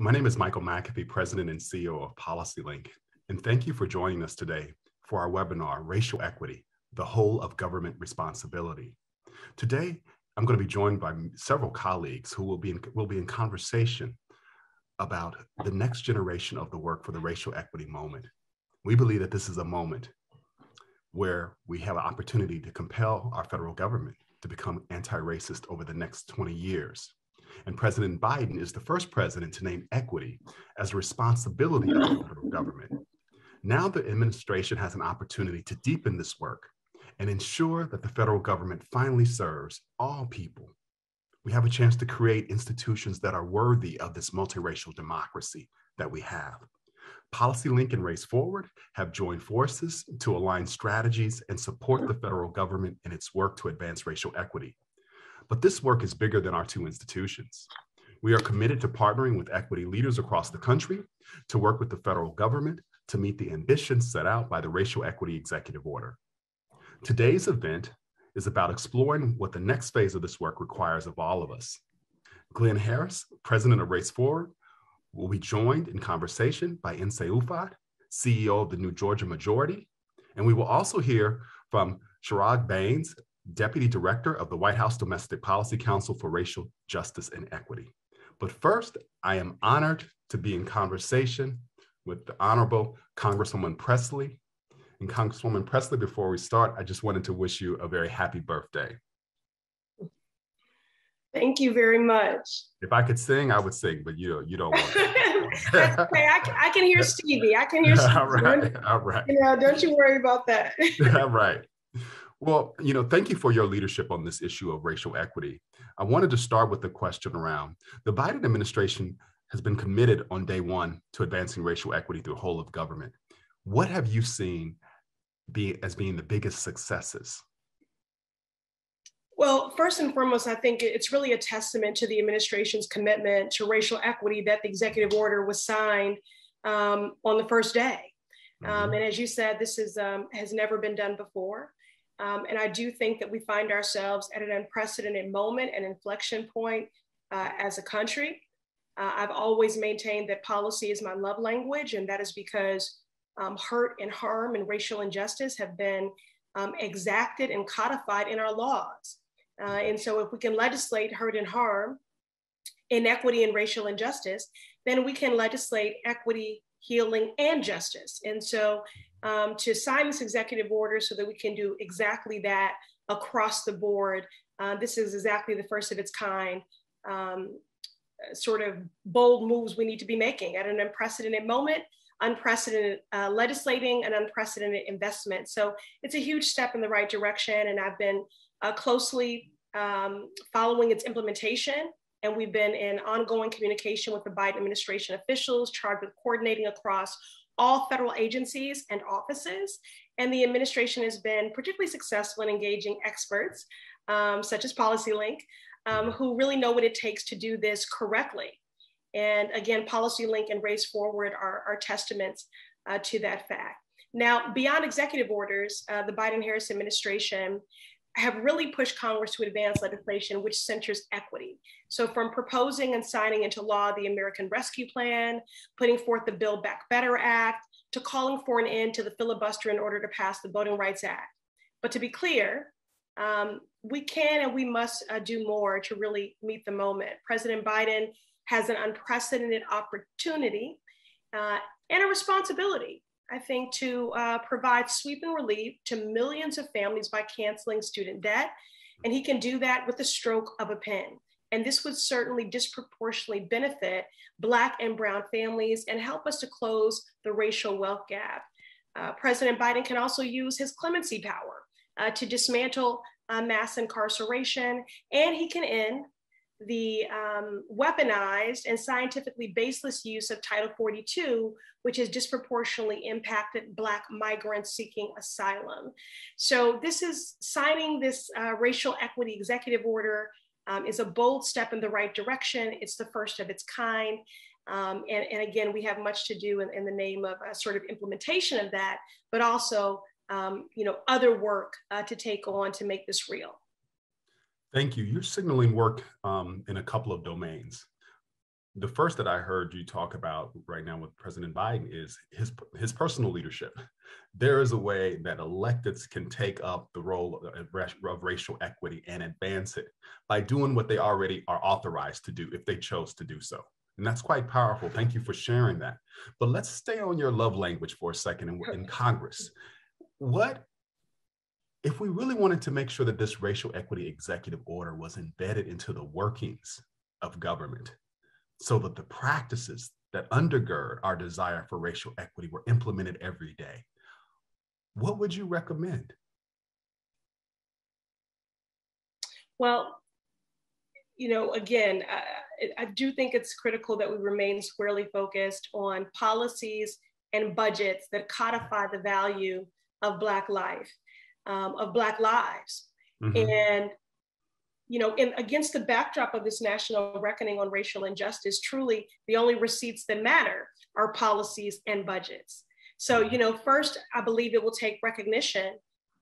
My name is Michael McAfee, President and CEO of PolicyLink, and thank you for joining us today for our webinar, Racial Equity, the Whole of Government Responsibility. Today, I'm going to be joined by several colleagues who will be in, will be in conversation about the next generation of the work for the racial equity moment. We believe that this is a moment where we have an opportunity to compel our federal government to become anti-racist over the next 20 years. And President Biden is the first president to name equity as a responsibility of the federal government. Now the administration has an opportunity to deepen this work and ensure that the federal government finally serves all people. We have a chance to create institutions that are worthy of this multiracial democracy that we have. PolicyLink and Race Forward have joined forces to align strategies and support the federal government in its work to advance racial equity. But this work is bigger than our two institutions. We are committed to partnering with equity leaders across the country to work with the federal government to meet the ambitions set out by the Racial Equity Executive Order. Today's event is about exploring what the next phase of this work requires of all of us. Glenn Harris, president of Race Forward, will be joined in conversation by Ufot, CEO of the New Georgia Majority. And we will also hear from Chiraag Bains, Deputy Director of the White House Domestic Policy Council for Racial Justice and Equity. But first, I am honored to be in conversation with the Honorable Congresswoman Pressley. And Congresswoman Pressley, before we start, I just wanted to wish you a very happy birthday. Thank you very much. If I could sing, I would sing, but you you don't want That's okay. I can, I can hear Stevie. I can hear Stevie. all right. All right. You know, don't you worry about that. all right. Well, you know, thank you for your leadership on this issue of racial equity. I wanted to start with the question around the Biden administration has been committed on day one to advancing racial equity through whole of government. What have you seen be as being the biggest successes? Well, first and foremost, I think it's really a testament to the administration's commitment to racial equity that the executive order was signed um, on the first day. Um, mm-hmm. and as you said, this is, um, has never been done before. Um, and I do think that we find ourselves at an unprecedented moment, an inflection point uh, as a country. Uh, I've always maintained that policy is my love language, and that is because um, hurt and harm and racial injustice have been um, exacted and codified in our laws. Uh, and so, if we can legislate hurt and harm, inequity, and racial injustice, then we can legislate equity, healing, and justice. And so, um, to sign this executive order so that we can do exactly that across the board, uh, this is exactly the first of its kind. Um, sort of bold moves we need to be making at an unprecedented moment unprecedented uh, legislating and unprecedented investment. So it's a huge step in the right direction. And I've been uh, closely um, following its implementation. And we've been in ongoing communication with the Biden administration officials charged with coordinating across all federal agencies and offices. And the administration has been particularly successful in engaging experts, um, such as PolicyLink, um, who really know what it takes to do this correctly. And again, PolicyLink and Race Forward are, are testaments uh, to that fact. Now, beyond executive orders, uh, the Biden Harris administration have really pushed Congress to advance legislation which centers equity. So, from proposing and signing into law the American Rescue Plan, putting forth the Build Back Better Act, to calling for an end to the filibuster in order to pass the Voting Rights Act. But to be clear, um, we can and we must uh, do more to really meet the moment. President Biden has an unprecedented opportunity uh, and a responsibility I think, to uh, provide sweeping relief to millions of families by canceling student debt. And he can do that with the stroke of a pen. And this would certainly disproportionately benefit Black and Brown families and help us to close the racial wealth gap. Uh, President Biden can also use his clemency power uh, to dismantle uh, mass incarceration, and he can end the um, weaponized and scientifically baseless use of Title 42, which has disproportionately impacted Black migrants seeking asylum. So, this is signing this uh, racial equity executive order um, is a bold step in the right direction. It's the first of its kind. Um, and, and, again, we have much to do in, in the name of a sort of implementation of that, but also, um, you know, other work uh, to take on to make this real. Thank you. You're signaling work um, in a couple of domains. the first that I heard you talk about right now with President Biden is his his personal leadership. There is a way that electeds can take up the role of, of racial equity and advance it by doing what they already are authorized to do if they chose to do so. And that's quite powerful. Thank you for sharing that. But let's stay on your love language for a second in, in Congress. What if we really wanted to make sure that this racial equity executive order was embedded into the workings of government so that the practices that undergird our desire for racial equity were implemented every day, what would you recommend? Well, you know, again, I, I do think it's critical that we remain squarely focused on policies and budgets that codify the value of Black life, um, of Black lives. Mm-hmm. And you know, in, against the backdrop of this national reckoning on racial injustice, truly the only receipts that matter are policies and budgets. So, you know, first, I believe it will take recognition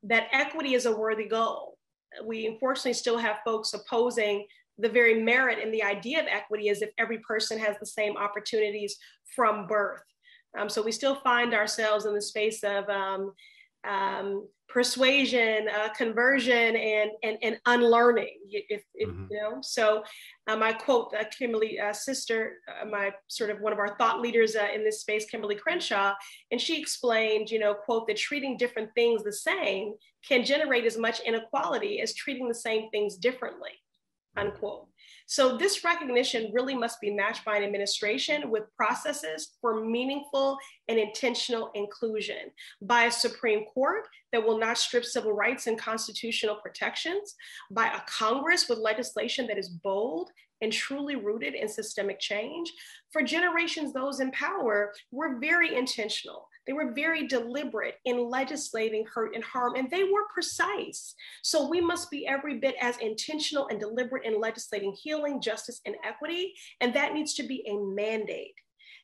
that equity is a worthy goal. We unfortunately still have folks opposing the very merit in the idea of equity as if every person has the same opportunities from birth. Um, so we still find ourselves in the space of um, um, persuasion, uh, conversion, and, and, and unlearning, if, if mm-hmm. you know. So um, I quote uh, Kimberly uh, sister, uh, my sort of one of our thought leaders uh, in this space, Kimberly Crenshaw, and she explained, you know, quote, that treating different things the same can generate as much inequality as treating the same things differently, unquote. So this recognition really must be matched by an administration with processes for meaningful and intentional inclusion by a Supreme Court that will not strip civil rights and constitutional protections, by a Congress with legislation that is bold and truly rooted in systemic change. For generations, those in power were very intentional they were very deliberate in legislating hurt and harm, and they were precise. So we must be every bit as intentional and deliberate in legislating healing, justice, and equity. And that needs to be a mandate,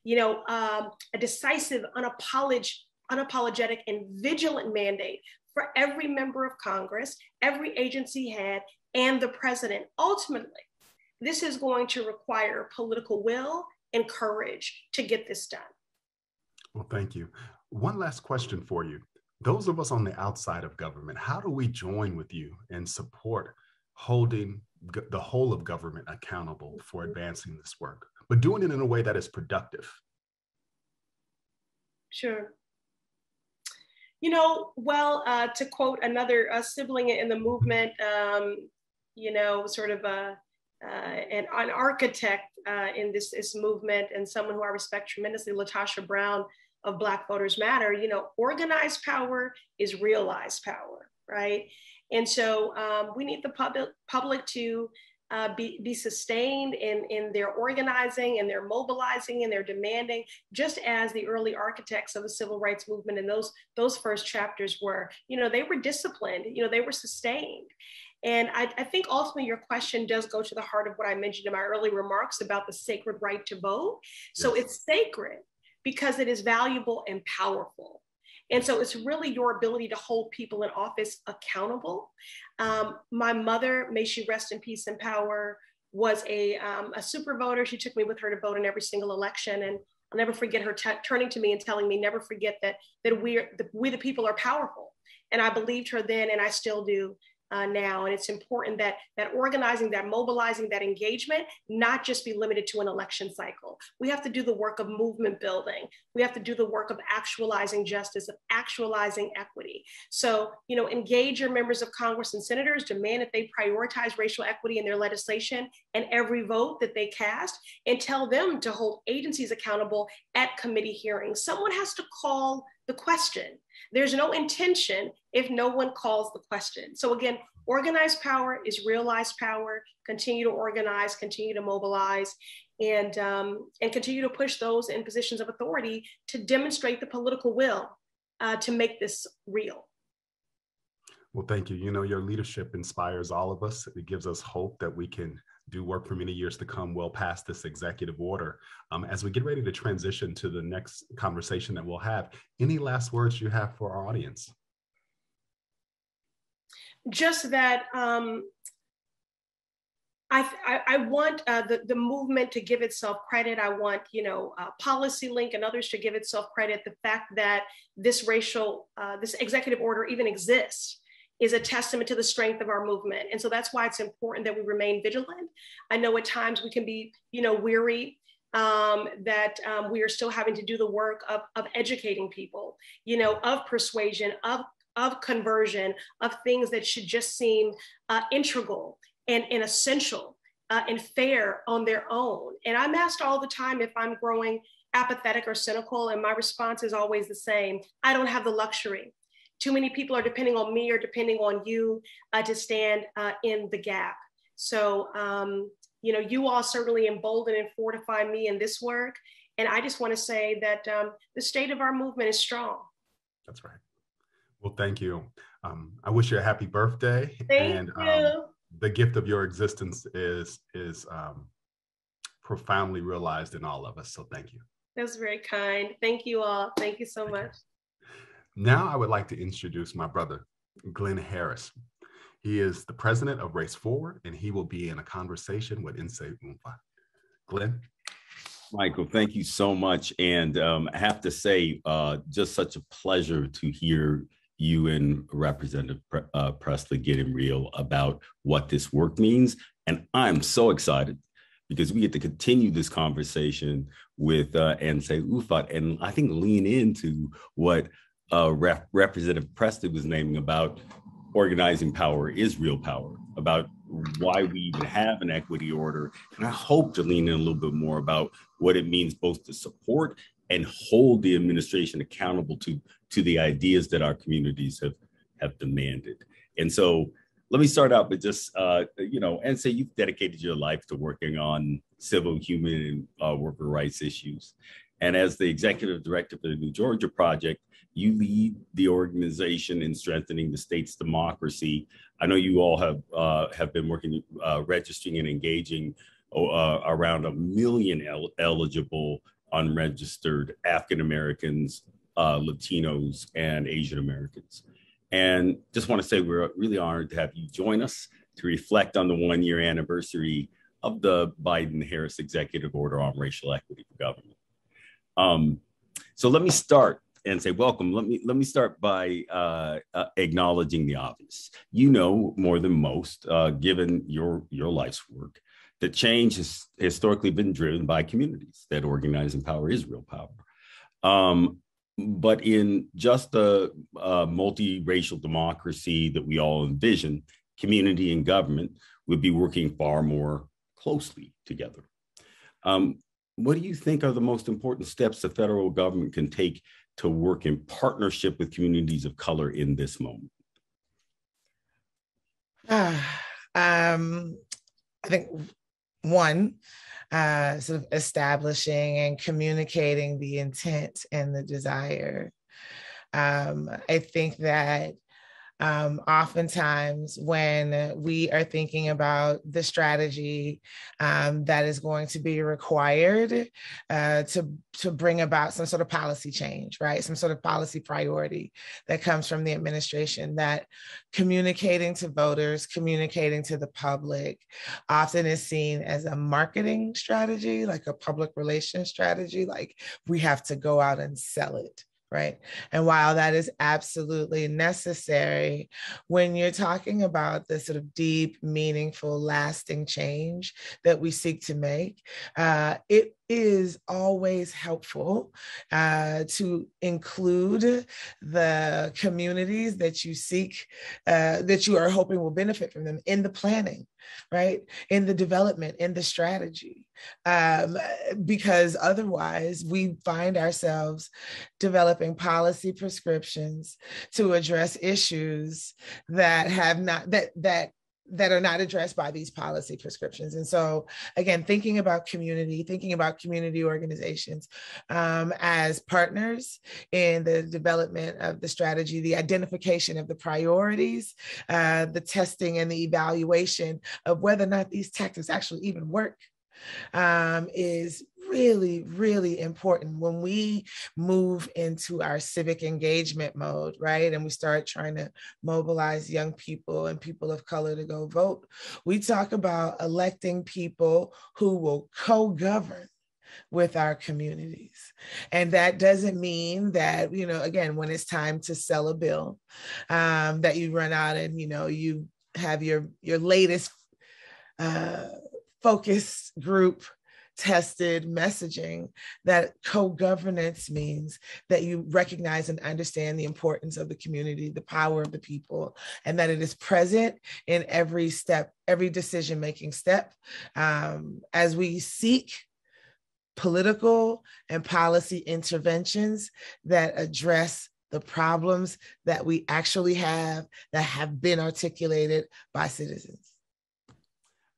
you know, um, a decisive, unapolog- unapologetic, and vigilant mandate for every member of Congress, every agency head, and the president. Ultimately, this is going to require political will and courage to get this done. Well, thank you. One last question for you. Those of us on the outside of government, how do we join with you and support holding the whole of government accountable for advancing this work, but doing it in a way that is productive? Sure. You know, well, uh, to quote another uh, sibling in the movement, um, you know, sort of a, uh, an, an architect uh, in this, this movement and someone who I respect tremendously, LaTosha Brown, of Black Voters Matter, you know, organized power is realized power, right? And so um, we need the public public to uh, be, be sustained in, in their organizing and their mobilizing and their demanding, just as the early architects of the civil rights movement and those, those first chapters were. You know, they were disciplined, you know, they were sustained. And I, I, think ultimately your question does go to the heart of what I mentioned in my early remarks about the sacred right to vote. So yes. it's sacred because it is valuable and powerful. And so it's really your ability to hold people in office accountable. Um, my mother, may she rest in peace and power, was a, um, a super voter. She took me with her to vote in every single election. And I'll never forget her t- turning to me and telling me, never forget that, that we, the, we the people are powerful. And I believed her then, and I still do uh, now. And it's important that that organizing, that mobilizing, that engagement, not just be limited to an election cycle. We have to do the work of movement building. We have to do the work of actualizing justice, of actualizing equity. So, you know, engage your members of Congress and senators, demand that they prioritize racial equity in their legislation and every vote that they cast, and tell them to hold agencies accountable at committee hearings. Someone has to call the question. There's no intention if no one calls the question. So again, organized power is realized power. Continue to organize, continue to mobilize, and um, and continue to push those in positions of authority to demonstrate the political will uh, to make this real. Well, thank you. You know, your leadership inspires all of us. It gives us hope that we can do work for many years to come well past this executive order. Um, as we get ready to transition to the next conversation that we'll have, any last words you have for our audience? Just that um, I, I, I want uh, the, the movement to give itself credit. I want, you know, uh, PolicyLink and others to give itself credit. The fact that this racial, uh, this executive order even exists is a testament to the strength of our movement. And so that's why it's important that we remain vigilant. I know at times we can be, you know, weary um, that um, we are still having to do the work of, of educating people, you know, of persuasion, of, of conversion, of things that should just seem uh, integral and, and essential uh, and fair on their own. And I'm asked all the time if I'm growing apathetic or cynical, and my response is always the same I don't have the luxury. Too many people are depending on me or depending on you uh, to stand uh, in the gap. So, um, you know, you all certainly embolden and fortify me in this work. And I just want to say that um, the state of our movement is strong. That's right. Well, thank you. Um, I wish you a happy birthday. Thank and, you. Um, the gift of your existence is is um, profoundly realized in all of us. So thank you. That's very kind. Thank you all. Thank you so thank much. You. Now I would like to introduce my brother, Glenn Harris. He is the president of Race Forward, and he will be in a conversation with Nsé Ufot. Glenn? Michael, thank you so much. And um, I have to say, uh, just such a pleasure to hear you and Representative uh, Pressley getting real about what this work means. And I'm so excited because we get to continue this conversation with uh, Nsé Ufot and I think lean into what uh, Rep- Representative was naming about organizing power is real power, about why we even have an equity order. And I hope to lean in a little bit more about what it means both to support and hold the administration accountable to, to the ideas that our communities have, have demanded. And so let me start out with just, uh, you know, and say you've dedicated your life to working on civil, human, and uh, worker rights issues. And as the executive director of the New Georgia Project, you lead the organization in strengthening the state's democracy. I know you all have uh, have been working, uh, registering and engaging uh, around a million el- eligible unregistered African Americans, uh, Latinos, and Asian Americans. And just want to say we're really honored to have you join us to reflect on the one year anniversary of the Biden Harris executive order on racial equity for government. Um, so let me start and say welcome. Let me let me start by uh, uh, acknowledging the obvious. You know more than most, uh, given your your life's work, that change has historically been driven by communities. That organizing power is real power. Um, but in just a, a multiracial democracy that we all envision, community and government would be working far more closely together. Um, what do you think are the most important steps the federal government can take to work in partnership with communities of color in this moment? Uh, um, I think one, uh, sort of establishing and communicating the intent and the desire. Um, I think that um, oftentimes when we are thinking about the strategy um, that is going to be required uh, to, to bring about some sort of policy change, right? Some sort of policy priority that comes from the administration that communicating to voters, communicating to the public often is seen as a marketing strategy, like a public relations strategy, like we have to go out and sell it right? And while that is absolutely necessary, when you're talking about the sort of deep, meaningful, lasting change that we seek to make, uh, it is always helpful uh, to include the communities that you seek, uh, that you are hoping will benefit from them in the planning, right? In the development, in the strategy. Um, because otherwise, we find ourselves developing policy prescriptions to address issues that have not, that, that that are not addressed by these policy prescriptions. And so, again, thinking about community, thinking about community organizations um, as partners in the development of the strategy, the identification of the priorities, uh, the testing and the evaluation of whether or not these tactics actually even work um, is really, really important when we move into our civic engagement mode, right? And we start trying to mobilize young people and people of color to go vote. We talk about electing people who will co govern with our communities. And that doesn't mean that, you know, again, when it's time to sell a bill, um, that you run out and, you know, you have your your latest uh, focus group tested messaging that co-governance means that you recognize and understand the importance of the community the power of the people and that it is present in every step every decision making step um, as we seek political and policy interventions that address the problems that we actually have that have been articulated by citizens.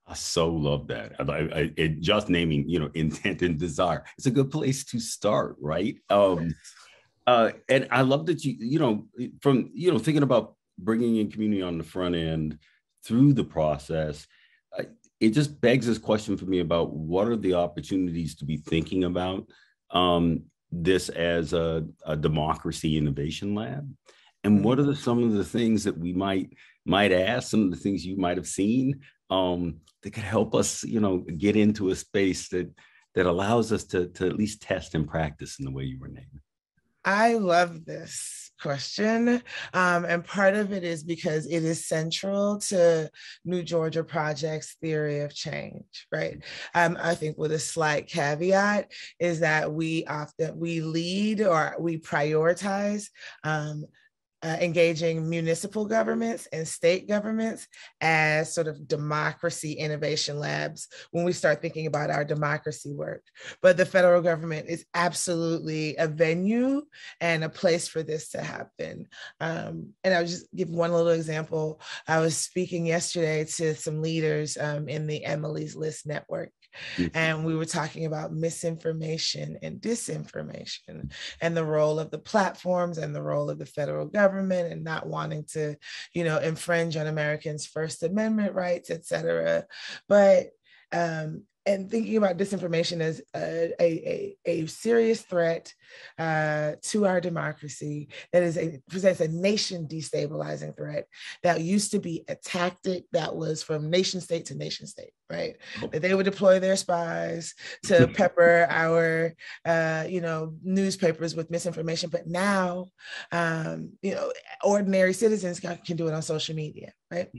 I so love that. I, I, it, just naming, you know, intent and desire. It's a good place to start, right? Um, uh, and I love that you, you know, from you know, thinking about bringing in community on the front end through the process it just begs this question for me about what are the opportunities to be thinking about um, this as a, a, democracy innovation lab and what are the, some of the things that we might might ask some of the things you might have seen um, that could help us you know get into a space that that allows us to, to at least test and practice in the way you were naming I love this question. Um, and part of it is because it is central to New Georgia Project's theory of change, right? Um, I think with a slight caveat is that we often, we lead or we prioritize um, uh, engaging municipal governments and state governments as sort of democracy innovation labs when we start thinking about our democracy work. But the federal government is absolutely a venue and a place for this to happen. Um, and I'll just give one little example. I was speaking yesterday to some leaders um, in the Emily's List Network. Mm-hmm. And we were talking about misinformation and disinformation and the role of the platforms and the role of the federal government and not wanting to, you know, infringe on Americans' First Amendment rights, et cetera. But um, and thinking about disinformation as a, a, a, serious threat uh, to our democracy that is a, presents a nation destabilizing threat that used to be a tactic that was from nation state to nation state, right? Oh. That they would deploy their spies to pepper our, uh, you know, newspapers with misinformation. But now, um, you know, ordinary citizens can, can do it on social media, right?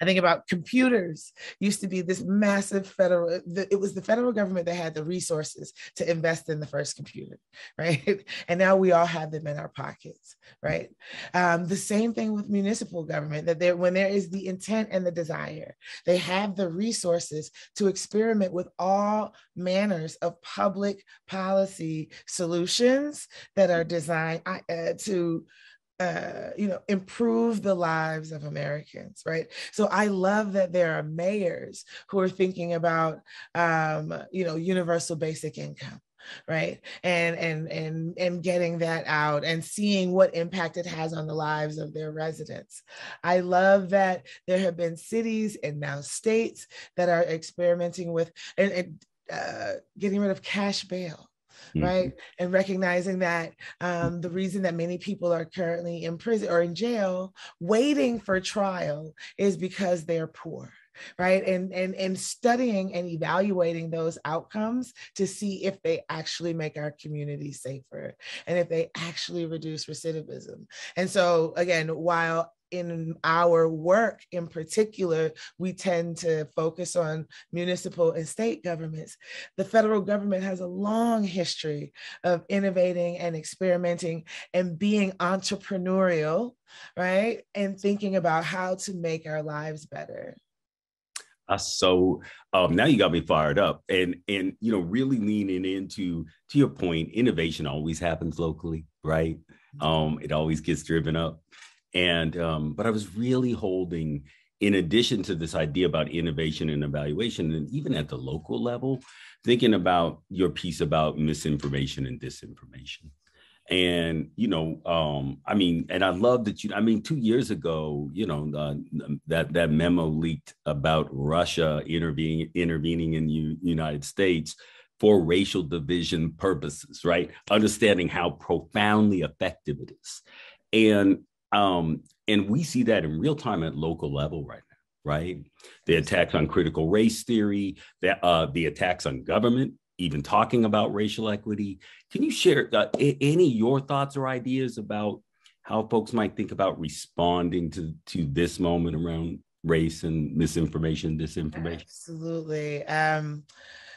I think about computers used to be this massive federal, it was the federal government that had the resources to invest in the first computer, right? And now we all have them in our pockets, right? Um, the same thing with municipal government, that there, when there is the intent and the desire, they have the resources to experiment with all manners of public policy solutions that are designed uh, to uh, you know, improve the lives of Americans, right? So I love that there are mayors who are thinking about, um, you know, universal basic income right and and and and getting that out and seeing what impact it has on the lives of their residents i love that there have been cities and now states that are experimenting with and, and uh, getting rid of cash bail mm-hmm. right? And recognizing that um, the reason that many people are currently in prison or in jail waiting for trial is because they're poor right and and and studying and evaluating those outcomes to see if they actually make our community safer and if they actually reduce recidivism and so again while in our work in particular, we tend to focus on municipal and state governments. The federal government has a long history of innovating and experimenting and being entrepreneurial, right? And thinking about how to make our lives better. Uh, so um, now you got me fired up and and you know really leaning into to your point innovation always happens locally right mm-hmm. um, it always gets driven up and um, but I was really holding, in addition to this idea about innovation and evaluation, and even at the local level, thinking about your piece about misinformation and disinformation. And you know, um, I mean, and I love that you. I mean, two years ago, you know, uh, that that memo leaked about Russia intervening intervening in the United States for racial division purposes, right? Understanding how profoundly effective it is. And um, and we see that in real time at local level right now, right? The attacks on critical race theory, the, uh, the attacks on government, even talking about racial equity. Can you share uh, any your thoughts or ideas about how folks might think about responding to to this moment around race and misinformation, disinformation? Absolutely. Um,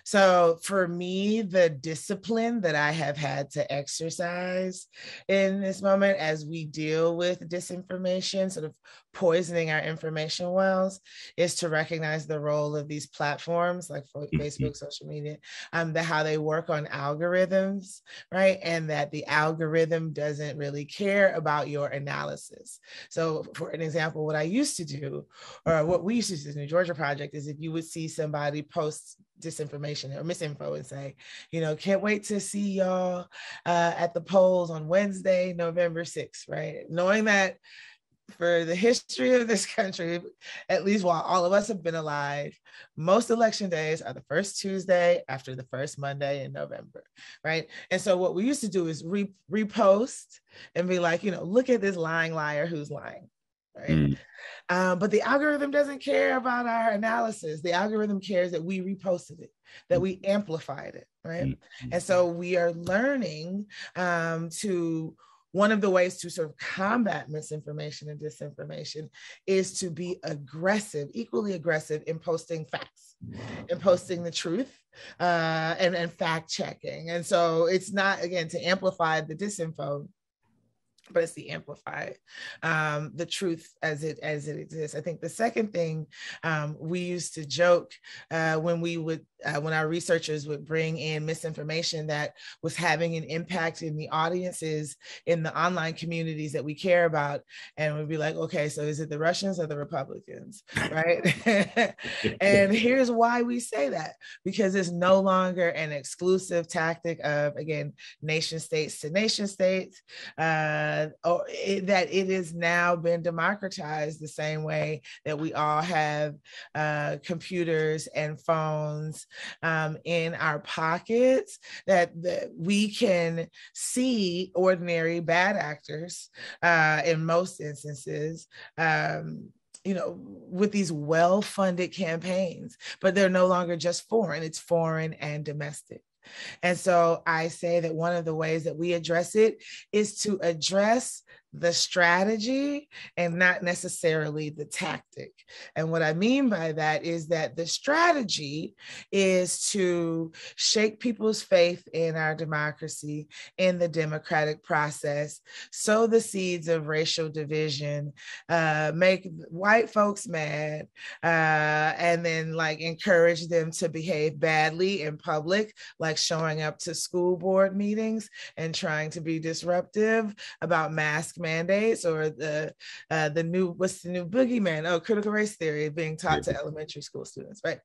so for me, the discipline that I have had to exercise in this moment as we deal with disinformation, sort of poisoning our information wells, is to recognize the role of these platforms like mm-hmm. Facebook, social media, um, the how they work on algorithms, right? And that the algorithm doesn't really care about your analysis. So, for an example, what I used to do, or what we used to do in the Georgia Project, is if you would see somebody post disinformation or misinfo and say, you know, can't wait to see y'all uh, at the polls on Wednesday, November 6th, right? Knowing that for the history of this country, at least while all of us have been alive, most election days are the first Tuesday after the first Monday in November, right? And so what we used to do is re- repost and be like, you know, look at this lying liar who's lying, right? Mm. Um, but the algorithm doesn't care about our analysis. The algorithm cares that we reposted it, that we amplified it, right? Mm-hmm. And so we are learning um, to one of the ways to sort of combat misinformation and disinformation is to be aggressive, equally aggressive in posting facts, in posting the truth, uh, and, and fact checking. And so it's not, again, to amplify the disinfo, but it's the amplified um, the truth as it as it exists. I think the second thing um, we used to joke uh, when we would uh, when our researchers would bring in misinformation that was having an impact in the audiences in the online communities that we care about and we'd be like okay so is it the russians or the republicans? Right? And here's why we say that because it's no longer an exclusive tactic of again nation states to nation states uh, uh, or it, that it has now been democratized the same way that we all have uh, computers and phones um, in our pockets, that, that we can see ordinary bad actors uh, in most instances. Um, you know, with these well funded campaigns, but they're no longer just foreign, it's foreign and domestic. And so I say that one of the ways that we address it is to address the strategy and not necessarily the tactic. And what I mean by that is that the strategy is to shake people's faith in our democracy, in the democratic process, sow the seeds of racial division, uh, make white folks mad, uh, and then like encourage them to behave badly in public, like showing up to school board meetings and trying to be disruptive about mask mandates or the uh, the new what's the new boogeyman? Oh, critical race theory being taught to elementary school students, right?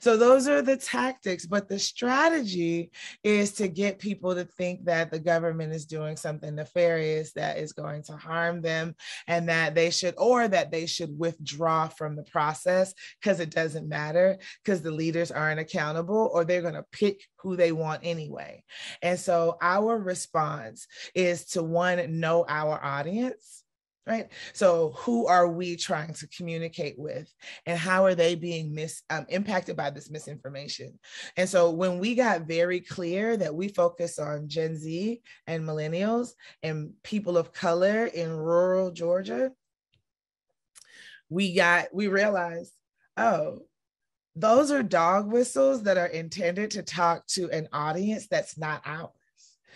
So those are the tactics, but the strategy is to get people to think that the government is doing something nefarious that is going to harm them and that they should or that they should withdraw from the process because it doesn't matter because the leaders aren't accountable or they're going to pick who they want anyway. And so our response is to one know our audience right? So who are we trying to communicate with and how are they being mis um, impacted by this misinformation? And so when we got very clear that we focus on gen z and millennials and people of color in rural georgia we got we realized oh those are dog whistles that are intended to talk to an audience that's not ours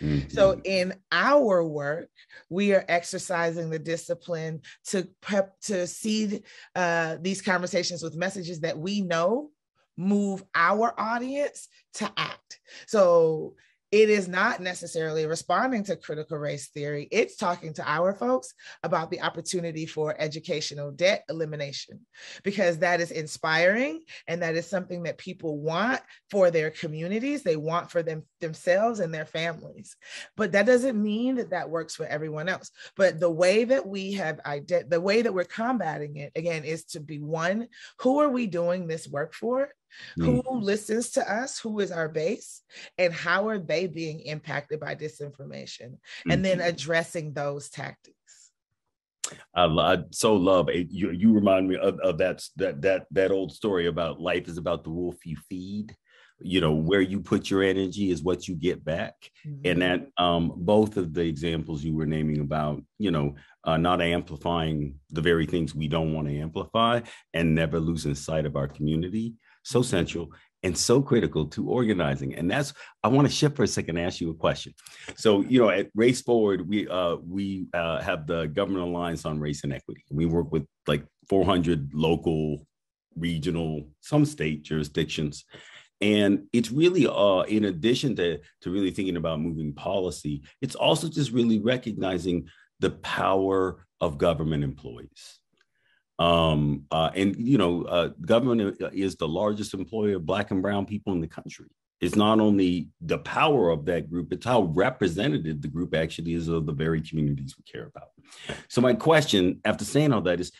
Mm-hmm. So in our work, we are exercising the discipline to prep to seed uh, these conversations with messages that we know move our audience to act. So it is not necessarily responding to critical race theory. It's talking to our folks about the opportunity for educational debt elimination because that is inspiring and that is something that people want for their communities. They want for them themselves and their families. But that doesn't mean that that works for everyone else. But the way that we have ident- the way that we're combating it again is to be one, who are we doing this work for? Mm. Who listens to us? Who is our base? And how are they being impacted by disinformation? Mm-hmm. And then mm-hmm. addressing those tactics. I, I so love it. You, you remind me of, of that, that that that old story about life is about the wolf you feed you know where you put your energy is what you get back mm-hmm. and that um, both of the examples you were naming about you know uh, not amplifying the very things we don't want to amplify and never losing sight of our community so central and so critical to organizing. And that's i want to shift for a second and ask you a question. So you know at race forward we uh, we uh, have the government alliance on race and equity. We work with like 400 local regional some state jurisdictions. And it's really uh, in addition to, to really thinking about moving policy it's also just really recognizing the power of government employees um, uh, and you know uh, government is the largest employer of black and brown people in the country. It's not only the power of that group it's how representative the group actually is of the very communities we care about. So my question after saying all that is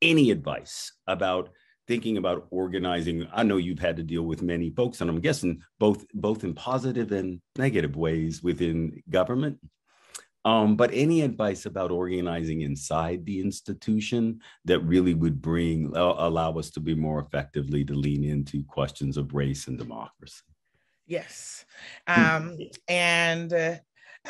any advice about thinking about organizing? I know you've had to deal with many folks and i'm guessing both both in positive and negative ways within government um, but any advice about organizing inside the institution that really would bring uh, allow us to be more effectively to lean into questions of race and democracy yes hmm. um, and uh,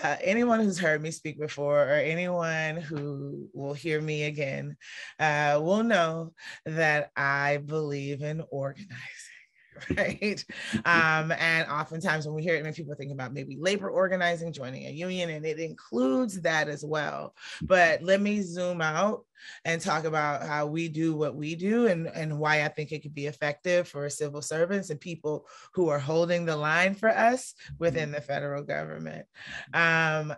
uh, anyone who's heard me speak before or anyone who will hear me again uh, will know that I believe in organizing. right? Um, and oftentimes when we hear it, when people think about maybe labor organizing, joining a union, and it includes that as well. But let me zoom out and talk about how we do what we do and, and why I think it could be effective for civil servants and people who are holding the line for us within the federal government. Um,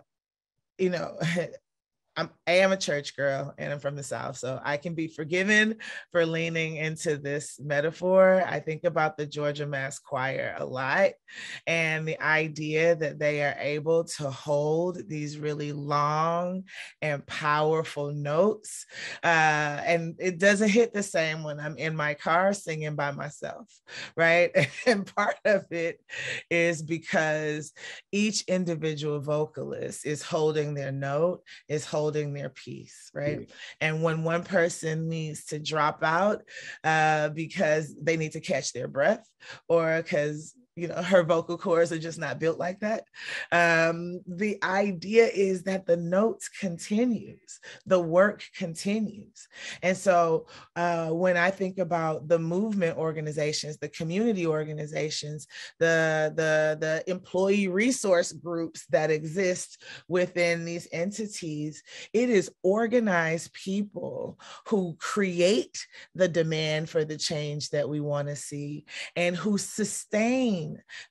you know, I'm I am a church girl and I'm from the South, so I can be forgiven for leaning into this metaphor. I think about the Georgia Mass Choir a lot and the idea that they are able to hold these really long and powerful notes. Uh, and it doesn't hit the same when I'm in my car singing by myself, right? And part of it is because each individual vocalist is holding their note, is holding holding their peace, right? Yeah. And when one person needs to drop out uh, because they need to catch their breath or because you know her vocal cords are just not built like that. Um, the idea is that the notes continues the work continues. And so uh, when i think about the movement organizations the community organizations the the the employee resource groups that exist within these entities it is organized people who create the demand for the change that we want to see and who sustain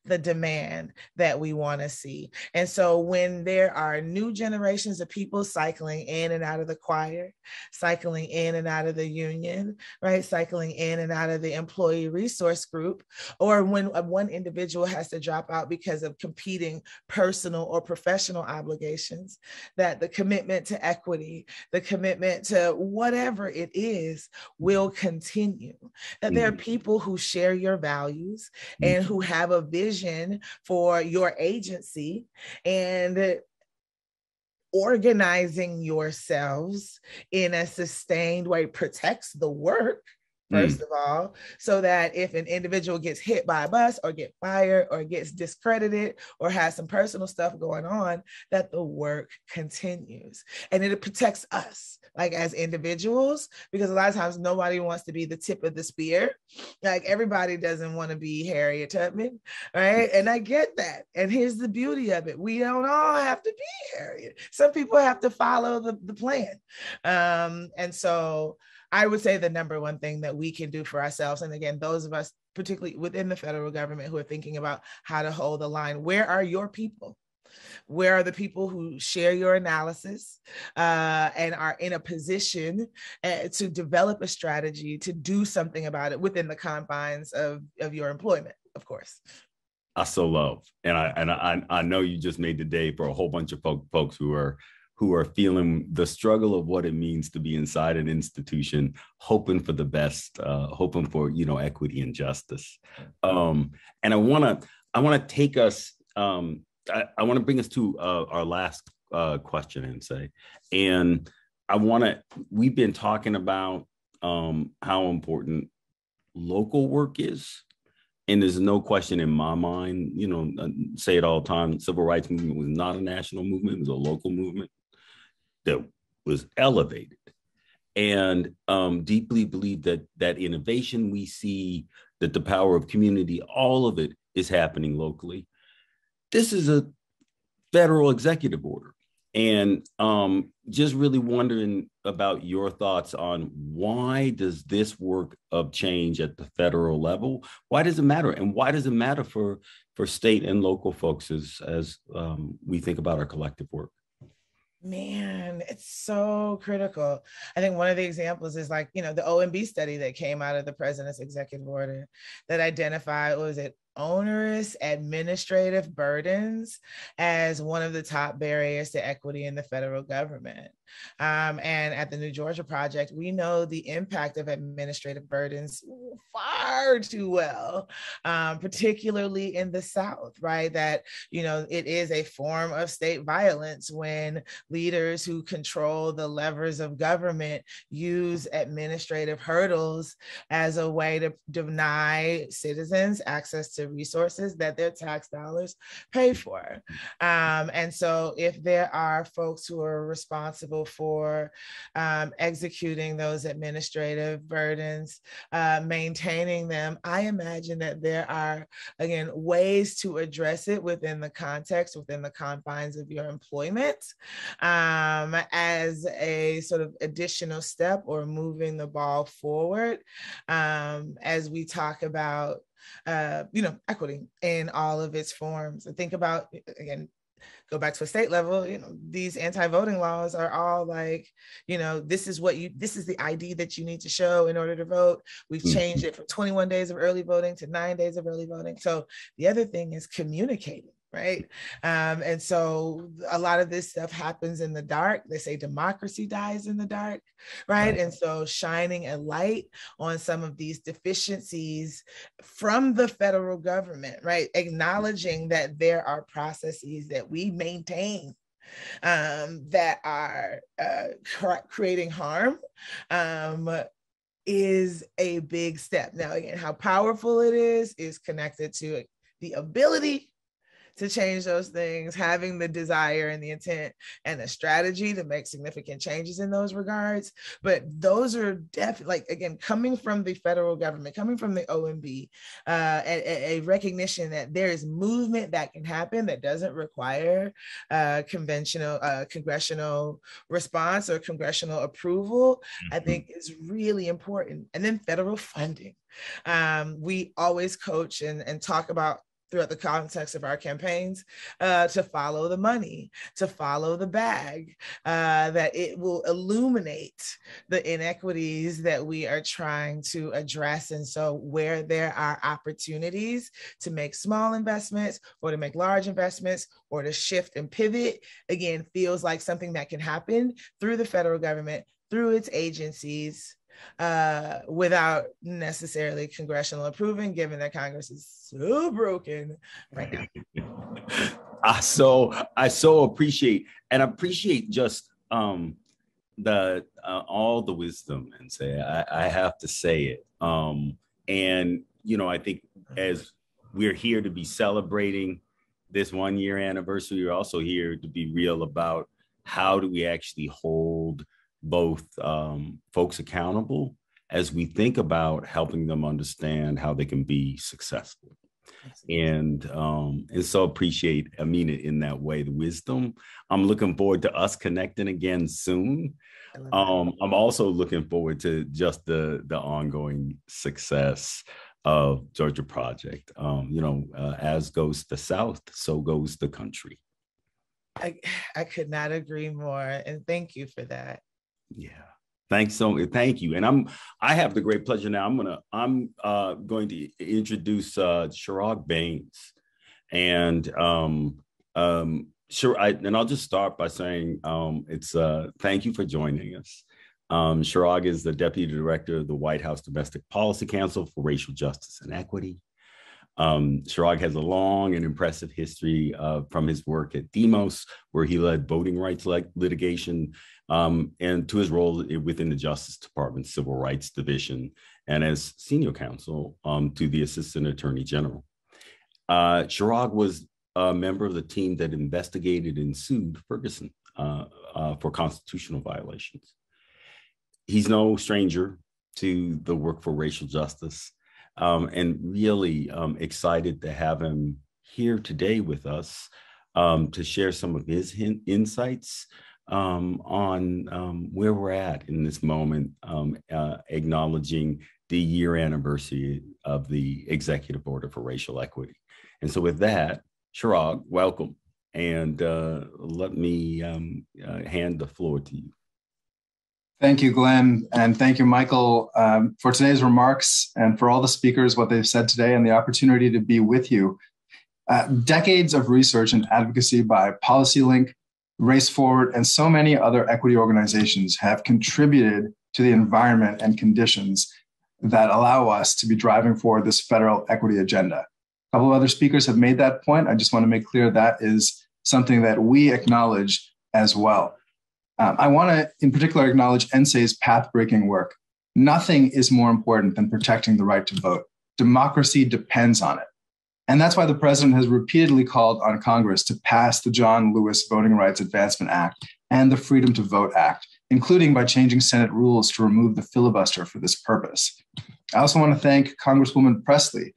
the demand that we want to see. And so when there are new generations of people cycling in and out of the choir, cycling in and out of the union, right? Cycling in and out of the employee resource group, or when one individual has to drop out because of competing personal or professional obligations, that the commitment to equity, the commitment to whatever it is will continue. That there are mm. people who share your values and who have have a vision for your agency and organizing yourselves in a sustained way protects the work first mm. of all, so that if an individual gets hit by a bus or get fired or gets discredited or has some personal stuff going on, that the work continues. And it protects us, like as individuals, because a lot of times nobody wants to be the tip of the spear. Like everybody doesn't want to be Harriet Tubman, right? And I get that. And here's the beauty of it we don't all have to be Harriet. Some people have to follow the, the plan. Um, and so, I would say the number one thing that we can do for ourselves, and again, those of us, particularly within the federal government, who are thinking about how to hold the line, where are your people? Where are the people who share your analysis uh, and are in a position uh, to develop a strategy to do something about it within the confines of, of your employment, of course? I so love, and I and I I know you just made the day for a whole bunch of folk, folks who are who are feeling the struggle of what it means to be inside an institution, hoping for the best, uh, hoping for you know equity and justice. Um, and I want to I want to take us. Um, I, I want to bring us to uh, our last uh, question and say, and I want to. We've been talking about um, how important local work is and there's no question in my mind, you know, I say it all the time, civil rights movement was not a national movement, it was a local movement that was elevated. And um, deeply believe that that innovation we see that the power of community all of it is happening locally. This is a federal executive order. And um, just really wondering about your thoughts on why does this work of change at the federal level? Why does it matter? And why does it matter for for state and local folks as as um, we think about our collective work Man, it's so critical. I think one of the examples is like, you know, the OMB study that came out of the president's executive order that identified, was it onerous administrative burdens as one of the top barriers to equity in the federal government. Um, and at the New Georgia Project, we know the impact of administrative burdens far too well, um, particularly in the South, right? That, you know, it is a form of state violence when leaders who control the levers of government use administrative hurdles as a way to deny citizens access to resources that their tax dollars pay for. Um, and so, if there are folks who are responsible for um, executing those administrative burdens, uh, maintaining them, I imagine that there are, again, ways to address it within the context, within the confines of your employment um, as a sort of additional step or moving the ball forward um, as we talk about uh, you know, equity in all of its forms. Think about again, go back to a state level, you know, these anti-voting laws are all like, you know, this is what you this is the ID that you need to show in order to vote. We've mm-hmm. changed it from 21 days of early voting to nine days of early voting. So the other thing is communicating right? Um, and so a lot of this stuff happens in the dark. They say democracy dies in the dark, right? And so shining a light on some of these deficiencies from the federal government, right? Acknowledging that there are processes that we maintain um, that are uh, creating harm um, is a big step. Now, again, how powerful it is is connected to the ability to change those things, having the desire and the intent and the strategy to make significant changes in those regards. But those are definitely, like, again, coming from the federal government, coming from the OMB, uh, a, a, recognition that there is movement that can happen that doesn't require uh, conventional, uh, congressional response or congressional approval, mm-hmm. I think is really important. And then federal funding. Um, we always coach and, and talk about throughout the context of our campaigns uh, to follow the money, to follow the bag, uh, that it will illuminate the inequities that we are trying to address. And so, where there are opportunities to make small investments or to make large investments or to shift and pivot, again, feels like something that can happen through the federal government, through its agencies uh, without necessarily congressional approving, given that Congress is so broken right now. I so I so appreciate and appreciate just um, the uh, all the wisdom and say I, I have to say it. Um, and you know, I think as we're here to be celebrating this one year anniversary, we're also here to be real about how do we actually hold both um, folks accountable as we think about helping them understand how they can be successful. And um, and so appreciate Amina in that way, the wisdom. I'm looking forward to us connecting again soon. Um, I'm also looking forward to just the the ongoing success of Georgia Project. Um, you know, uh, as goes the South, so goes the country. I I could not agree more, and thank you for that. Yeah. Thanks so thank you. And I'm I have the great pleasure now. I'm gonna I'm uh going to introduce uh Chiraag Bains. And um um Sure. I, and I'll just start by saying um, it's uh, thank you for joining us. Um, Chiraag is the Deputy Director of the White House Domestic Policy Council for Racial Justice and Equity. Um, Chiraag has a long and impressive history uh, from his work at Demos, where he led voting rights lit- litigation, um, and to his role within the Justice Department Civil Rights Division, and as senior counsel um, to the Assistant Attorney General. Uh, Chiraag was a member of the team that investigated and sued Ferguson uh, uh, for constitutional violations. He's no stranger to the work for racial justice um, and really um, excited to have him here today with us um, to share some of his insights um, on um, where we're at in this moment, um, uh, acknowledging the year anniversary of the Executive Order for Racial Equity. And so, with that, Chiraag, welcome. And uh, let me um, uh, hand the floor to you. Thank you, Glenn. And thank you, Michael, um, for today's remarks and for all the speakers, what they've said today, and the opportunity to be with you. Uh, decades of research and advocacy by PolicyLink, Race Forward, and so many other equity organizations have contributed to the environment and conditions that allow us to be driving forward this federal equity agenda. A couple of other speakers have made that point. I just want to make clear that is something that we acknowledge as well. Um, I want to, in particular, acknowledge Nsé's path breaking work. Nothing is more important than protecting the right to vote. Democracy depends on it. And that's why the president has repeatedly called on Congress to pass the John Lewis Voting Rights Advancement Act and the Freedom to Vote Act, including by changing Senate rules to remove the filibuster for this purpose. I also want to thank Congresswoman Pressley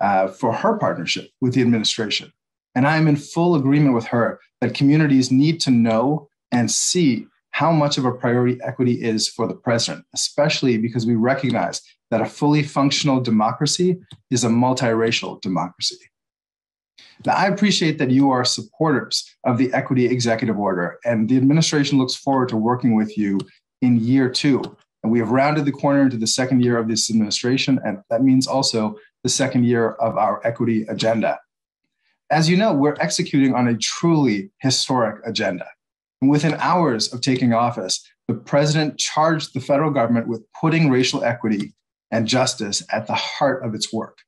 uh, for her partnership with the administration. And I am in full agreement with her that communities need to know and see how much of a priority equity is for the president, especially because we recognize that a fully functional democracy is a multiracial democracy. Now, I appreciate that you are supporters of the equity executive order, and the administration looks forward to working with you in year two. And we have rounded the corner into the second year of this administration, and that means also the second year of our equity agenda. As you know, we're executing on a truly historic agenda. And within hours of taking office, the president charged the federal government with putting racial equity and justice at the heart of its work.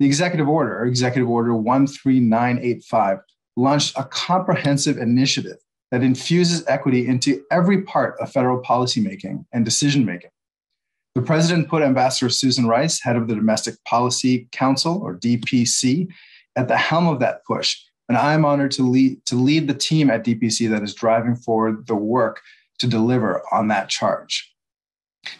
The executive order, Executive Order 13985, launched a comprehensive initiative that infuses equity into every part of federal policymaking and decision making. The president put Ambassador Susan Rice, head of the Domestic Policy Council, or DPC, at the helm of that push. And I'm honored to lead, to lead the team at DPC that is driving forward the work to deliver on that charge.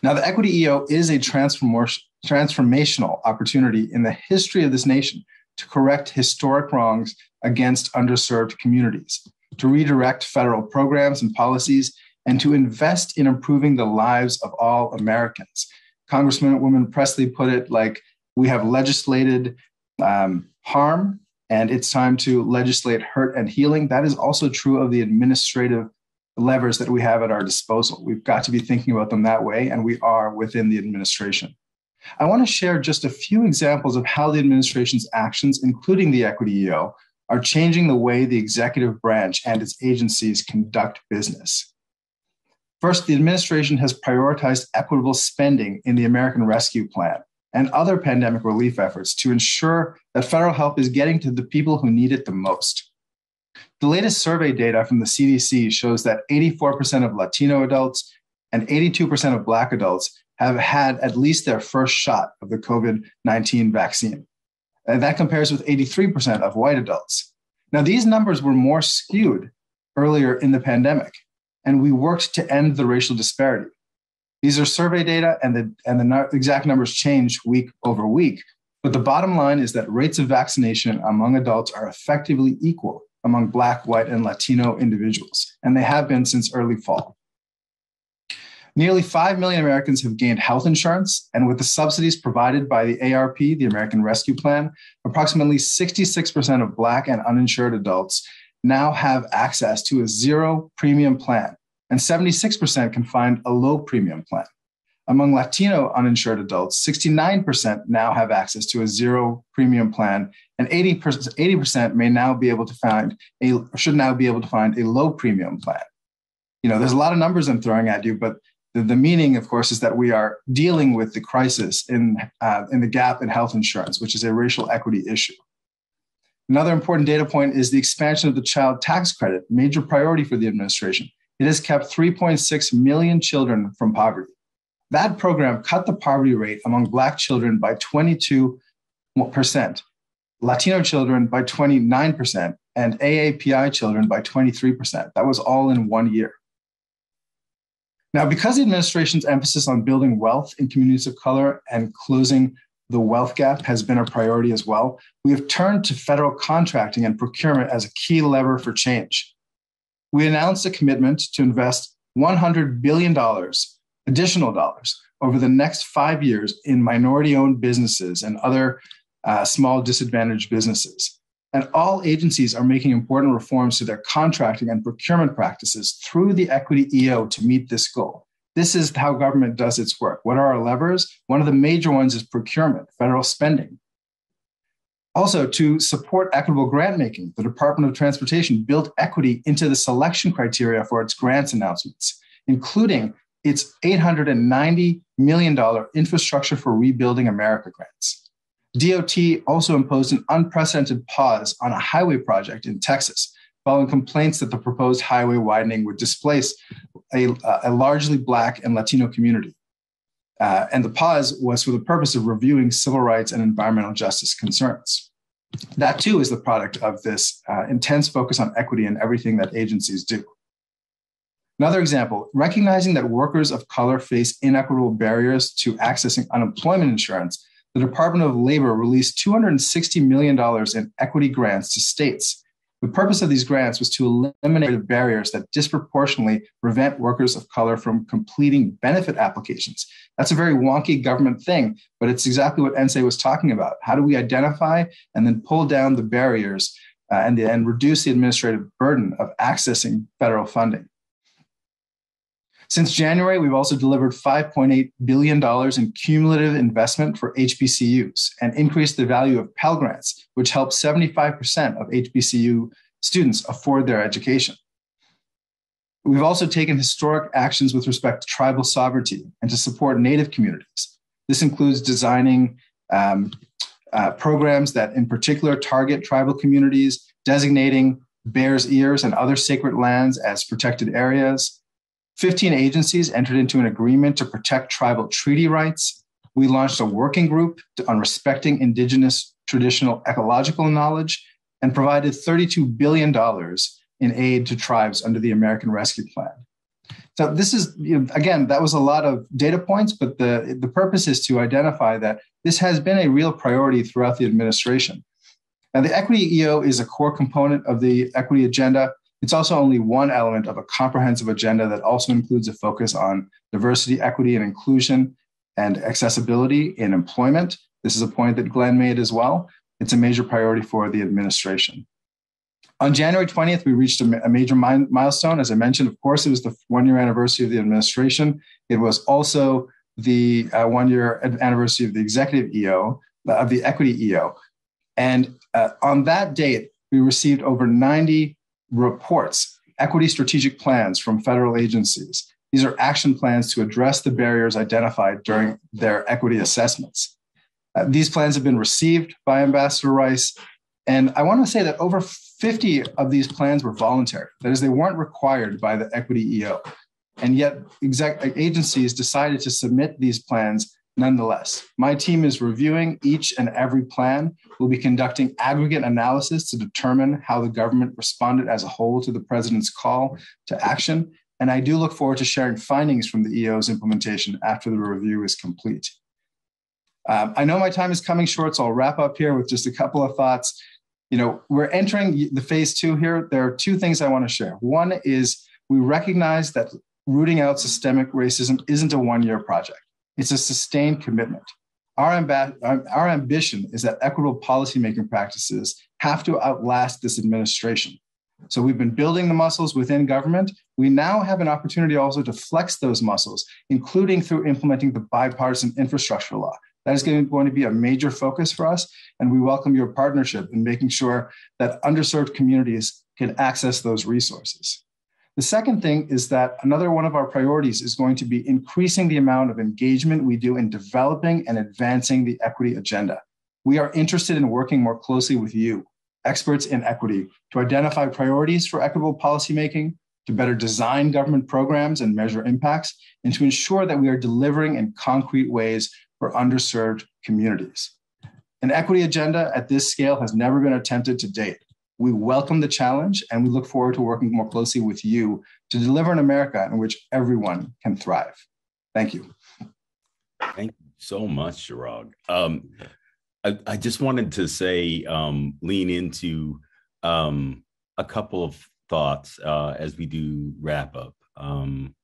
Now, the Equity EO is a transformational opportunity in the history of this nation to correct historic wrongs against underserved communities, to redirect federal programs and policies, and to invest in improving the lives of all Americans. Congressman Congresswoman Pressley put it like we have legislated um, harm and it's time to legislate hurt and healing. That is also true of the administrative levers that we have at our disposal. We've got to be thinking about them that way, and we are within the administration. I want to share just a few examples of how the administration's actions, including the Equity EO, are changing the way the executive branch and its agencies conduct business. First, the administration has prioritized equitable spending in the American Rescue Plan and other pandemic relief efforts to ensure that federal help is getting to the people who need it the most. The latest survey data from the CDC shows that 84% of Latino adults and 82% of Black adults have had at least their first shot of the COVID 19 vaccine. And that compares with 83% of white adults. Now, these numbers were more skewed earlier in the pandemic, and we worked to end the racial disparity. These are survey data, and the, and the exact numbers change week over week. But the bottom line is that rates of vaccination among adults are effectively equal among Black, white, and Latino individuals, and they have been since early fall. Nearly 5 million Americans have gained health insurance, and with the subsidies provided by the ARP, the American Rescue Plan, approximately 66% of Black and uninsured adults now have access to a zero premium plan, and 76% can find a low premium plan. Among Latino uninsured adults, 69% now have access to a zero premium plan, and 80%, 80% may now be able to find a should now be able to find a low premium plan. You know, there's a lot of numbers I'm throwing at you, but the, the meaning, of course, is that we are dealing with the crisis in, uh, in the gap in health insurance, which is a racial equity issue. Another important data point is the expansion of the child tax credit, major priority for the administration. It has kept 3.6 million children from poverty. That program cut the poverty rate among Black children by 22%, Latino children by 29%, and AAPI children by 23%. That was all in one year. Now, because the administration's emphasis on building wealth in communities of color and closing the wealth gap has been a priority as well, we have turned to federal contracting and procurement as a key lever for change. We announced a commitment to invest $100 billion, additional dollars, over the next five years in minority owned businesses and other uh, small disadvantaged businesses. And all agencies are making important reforms to their contracting and procurement practices through the Equity EO to meet this goal. This is how government does its work. What are our levers? One of the major ones is procurement, federal spending. Also, to support equitable grant making, the Department of Transportation built equity into the selection criteria for its grants announcements, including its $890 million Infrastructure for Rebuilding America grants. DOT also imposed an unprecedented pause on a highway project in Texas following complaints that the proposed highway widening would displace a, a largely Black and Latino community. Uh, and the pause was for the purpose of reviewing civil rights and environmental justice concerns. That too is the product of this uh, intense focus on equity in everything that agencies do. Another example, recognizing that workers of color face inequitable barriers to accessing unemployment insurance, the Department of Labor released $260 million in equity grants to states the purpose of these grants was to eliminate the barriers that disproportionately prevent workers of color from completing benefit applications. That's a very wonky government thing, but it's exactly what Nsé was talking about. How do we identify and then pull down the barriers uh, and, and reduce the administrative burden of accessing federal funding? Since January, we've also delivered $5.8 billion in cumulative investment for HBCUs and increased the value of Pell Grants, which help 75% of HBCU students afford their education. We've also taken historic actions with respect to tribal sovereignty and to support Native communities. This includes designing um, uh, programs that, in particular, target tribal communities, designating Bears Ears and other sacred lands as protected areas, 15 agencies entered into an agreement to protect tribal treaty rights. We launched a working group on respecting Indigenous traditional ecological knowledge and provided $32 billion in aid to tribes under the American Rescue Plan. So this is you know, again that was a lot of data points, but the the purpose is to identify that this has been a real priority throughout the administration. Now the equity EO is a core component of the equity agenda. It's also only one element of a comprehensive agenda that also includes a focus on diversity, equity, and inclusion and accessibility in employment. This is a point that Glenn made as well. It's a major priority for the administration. On January 20th, we reached a, major milestone. As I mentioned, of course, it was the one year anniversary of the administration. It was also the uh, one year anniversary of the executive EO, uh, of the equity EO. And uh, on that date, we received over 90 reports, equity strategic plans from federal agencies. These are action plans to address the barriers identified during their equity assessments. Uh, these plans have been received by Ambassador Rice. And I want to say that over 50 of these plans were voluntary. That is, they weren't required by the equity EO. And yet, exec- agencies decided to submit these plans Nonetheless, my team is reviewing each and every plan. We'll be conducting aggregate analysis to determine how the government responded as a whole to the president's call to action. And I do look forward to sharing findings from the EO's implementation after the review is complete. Um, I know my time is coming short, so I'll wrap up here with just a couple of thoughts. You know, we're entering the phase two here. There are two things I want to share. One is we recognize that rooting out systemic racism isn't a one year project. It's a sustained commitment. Our, amb- our ambition is that equitable policymaking practices have to outlast this administration. So we've been building the muscles within government. We now have an opportunity also to flex those muscles, including through implementing the bipartisan infrastructure law. That is going to be a major focus for us. And we welcome your partnership in making sure that underserved communities can access those resources. The second thing is that another one of our priorities is going to be increasing the amount of engagement we do in developing and advancing the equity agenda. We are interested in working more closely with you, experts in equity, to identify priorities for equitable policymaking, to better design government programs and measure impacts, and to ensure that we are delivering in concrete ways for underserved communities. An equity agenda at this scale has never been attempted to date. We welcome the challenge and we look forward to working more closely with you to deliver an America in which everyone can thrive. Thank you. Thank you so much, Chiraag. Um, I, I, just wanted to say, um, lean into um, a couple of thoughts uh, as we do wrap up. Um,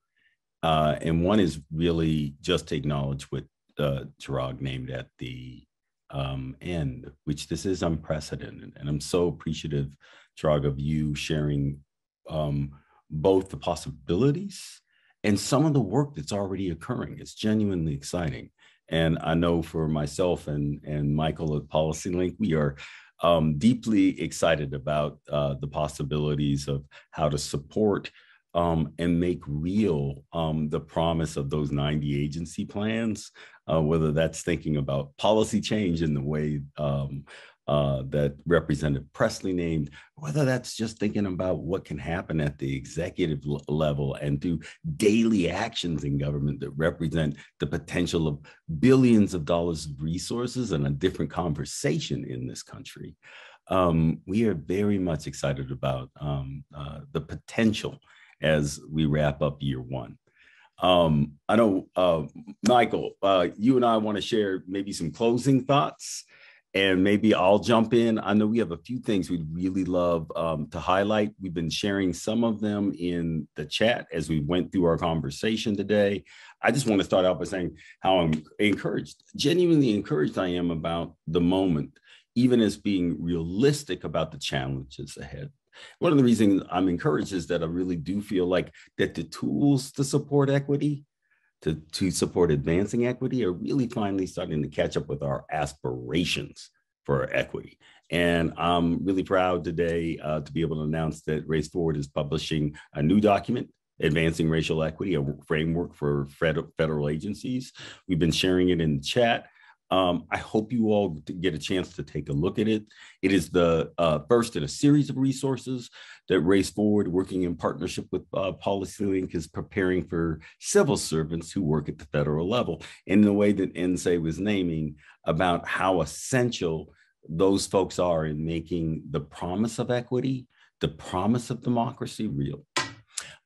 uh, and one is really just to acknowledge what uh, Chiraag named at the um, end, which this is unprecedented. And I'm so appreciative, Drag, of you sharing um, both the possibilities and some of the work that's already occurring. It's genuinely exciting. And I know for myself and, and Michael at PolicyLink, we are um, deeply excited about uh, the possibilities of how to support um, and make real um, the promise of those 90 agency plans, uh, whether that's thinking about policy change in the way um, uh, that Representative Pressley named, whether that's just thinking about what can happen at the executive level and do daily actions in government that represent the potential of billions of dollars of resources and a different conversation in this country. Um, we are very much excited about um, uh, the potential as we wrap up year one. Um, I know, uh, Michael, uh, you and I want to share maybe some closing thoughts, and maybe I'll jump in. I know we have a few things we'd really love um, to highlight. We've been sharing some of them in the chat as we went through our conversation today. I just want to start out by saying how I'm encouraged, genuinely encouraged I am about the moment, even as being realistic about the challenges ahead. One of the reasons I'm encouraged is that I really do feel like that the tools to support equity, to, to support advancing equity, are really finally starting to catch up with our aspirations for equity. And I'm really proud today uh, to be able to announce that Race Forward is publishing a new document advancing racial equity, a framework for federal agencies. We've been sharing it in the chat. Um, I hope you all get a chance to take a look at it. It is the uh, first in a series of resources that Race Forward, working in partnership with uh, PolicyLink, is preparing for civil servants who work at the federal level in the way that Nsé was naming about how essential those folks are in making the promise of equity, the promise of democracy real.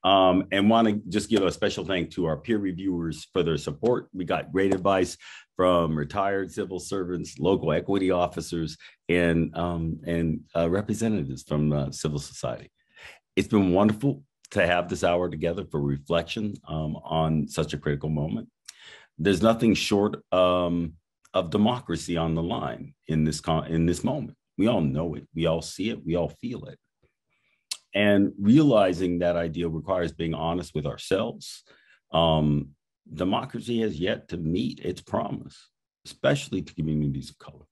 Um, and want to just give a special thank to our peer reviewers for their support. We got great advice from retired civil servants, local equity officers, and um, and uh, representatives from uh, civil society. It's been wonderful to have this hour together for reflection um, on such a critical moment. There's nothing short um, of democracy on the line in this con- in this moment. We all know it. We all see it. We all feel it. And realizing that ideal requires being honest with ourselves, um, democracy has yet to meet its promise, especially to communities of color.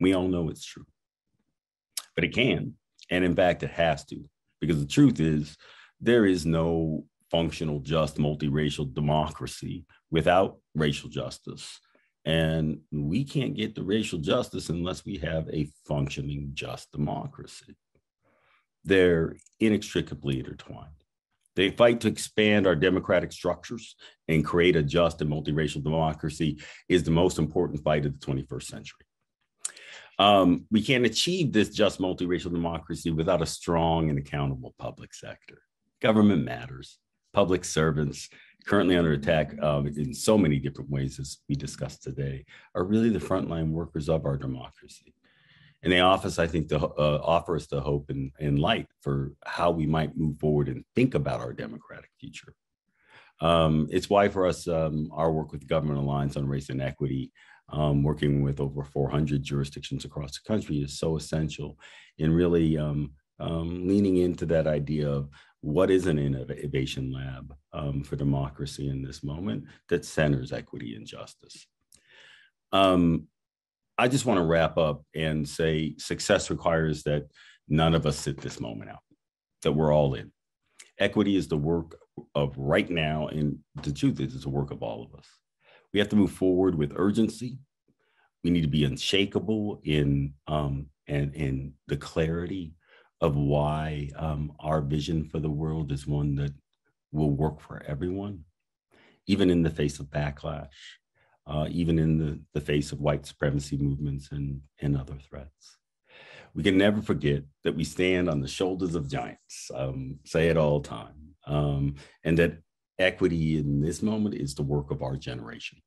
We all know it's true, but it can. And in fact, it has to, because the truth is, there is no functional, just, multiracial democracy without racial justice. And we can't get to racial justice unless we have a functioning, just democracy. They're inextricably intertwined. They fight to expand our democratic structures and create a just and multiracial democracy is the most important fight of the 21st century. Um, we can't achieve this just multiracial democracy without a strong and accountable public sector. Government matters. Public servants, currently under attack um, in so many different ways, as we discussed today, are really the frontline workers of our democracy and they offer us, I think, to uh, offer us the hope and, and light for how we might move forward and think about our democratic future. Um, it's why for us, um, our work with Government Alliance on Race and Equity, um, working with over 400 jurisdictions across the country, is so essential in really um, um, leaning into that idea of what is an innovation lab um, for democracy in this moment that centers equity and justice. Um, I just want to wrap up and say success requires that none of us sit this moment out, that we're all in. Equity is the work of right now, and the truth is, it's a work of all of us. We have to move forward with urgency. We need to be unshakable in um, and in the clarity of why um, our vision for the world is one that will work for everyone, even in the face of backlash, uh, even in the, the face of white supremacy movements and, and other threats. We can never forget that we stand on the shoulders of giants, um, say it all time, um, and that equity in this moment is the work of our generation.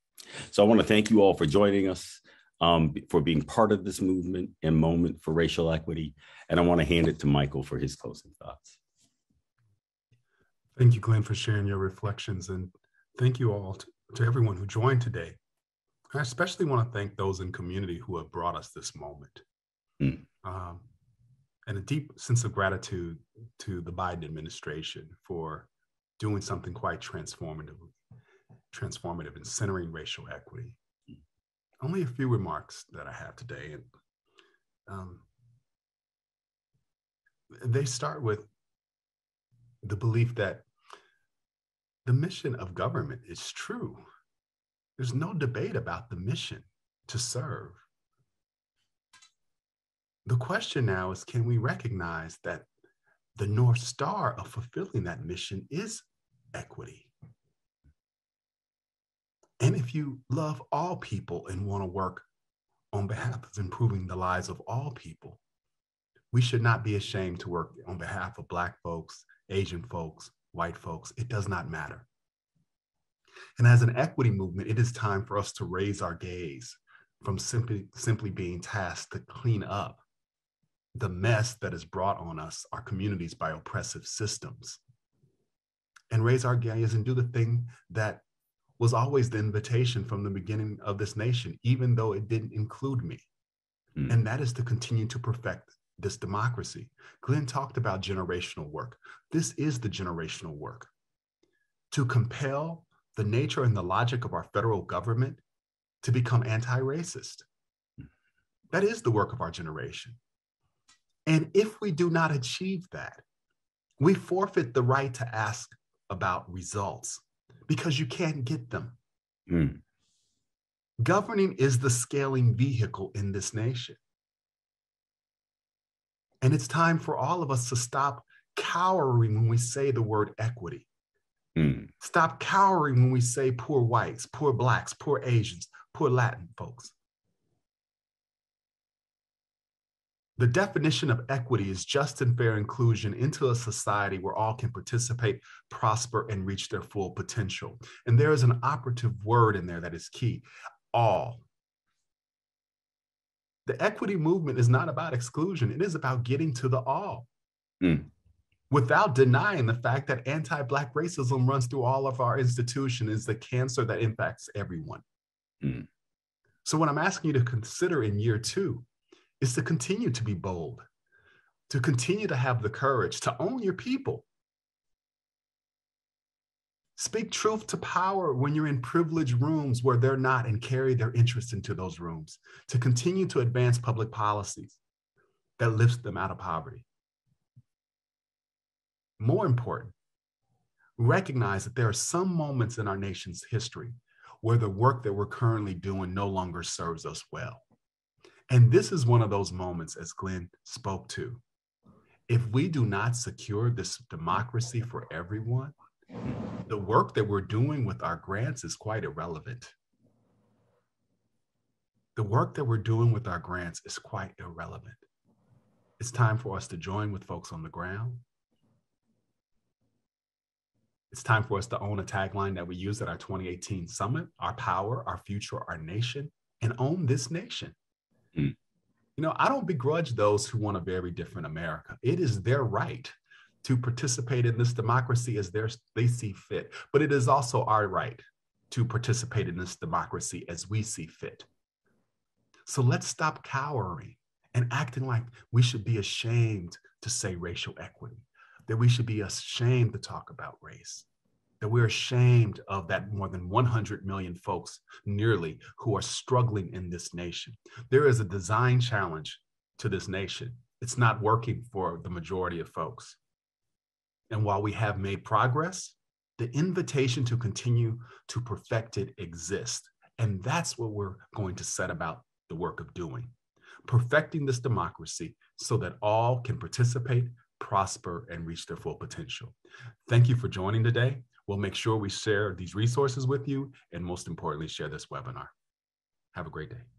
So I want to thank you all for joining us, um, for being part of this movement and moment for racial equity. And I want to hand it to Michael for his closing thoughts. Thank you, Glenn, for sharing your reflections. And thank you all to, to everyone who joined today. I especially want to thank those in community who have brought us this moment. Mm. Um, and a deep sense of gratitude to the Biden administration for doing something quite transformative, transformative in centering racial equity. Only a few remarks that I have today, and um, they start with the belief that the mission of government is true. There's no debate about the mission to serve. The question now is can we recognize that the North Star of fulfilling that mission is equity? And if you love all people and want to work on behalf of improving the lives of all people, we should not be ashamed to work on behalf of Black folks, Asian folks, white folks. It does not matter. And as an equity movement, it is time for us to raise our gaze from simply, simply being tasked to clean up the mess that is brought on us, our communities, by oppressive systems. And raise our gaze and do the thing that was always the invitation from the beginning of this nation, even though it didn't include me. Mm. And that is to continue to perfect this democracy. Glenn talked about generational work. This is the generational work to compel the nature and the logic of our federal government to become anti racist. That is the work of our generation. And if we do not achieve that, we forfeit the right to ask about results because you can't get them. Mm. Governing is the scaling vehicle in this nation. And it's time for all of us to stop cowering when we say the word equity. Mm. Stop cowering when we say poor whites, poor blacks, poor Asians, poor Latin folks. The definition of equity is just and fair inclusion into a society where all can participate, prosper, and reach their full potential. And there is an operative word in there that is key all. The equity movement is not about exclusion, it is about getting to the all. Mm. Without denying the fact that anti Black racism runs through all of our institutions, is the cancer that impacts everyone. Mm. So, what I'm asking you to consider in year two is to continue to be bold, to continue to have the courage to own your people. Speak truth to power when you're in privileged rooms where they're not and carry their interests into those rooms, to continue to advance public policies that lifts them out of poverty. More important, recognize that there are some moments in our nation's history where the work that we're currently doing no longer serves us well. And this is one of those moments, as Glenn spoke to. If we do not secure this democracy for everyone, the work that we're doing with our grants is quite irrelevant. The work that we're doing with our grants is quite irrelevant. It's time for us to join with folks on the ground. It's time for us to own a tagline that we used at our 2018 summit our power, our future, our nation, and own this nation. Mm. You know, I don't begrudge those who want a very different America. It is their right to participate in this democracy as they see fit, but it is also our right to participate in this democracy as we see fit. So let's stop cowering and acting like we should be ashamed to say racial equity, that we should be ashamed to talk about race, that we're ashamed of that more than 100 million folks nearly who are struggling in this nation. There is a design challenge to this nation. It's not working for the majority of folks. And while we have made progress, the invitation to continue to perfect it exists. And that's what we're going to set about the work of doing perfecting this democracy so that all can participate, prosper, and reach their full potential. Thank you for joining today. We'll make sure we share these resources with you and most importantly, share this webinar. Have a great day.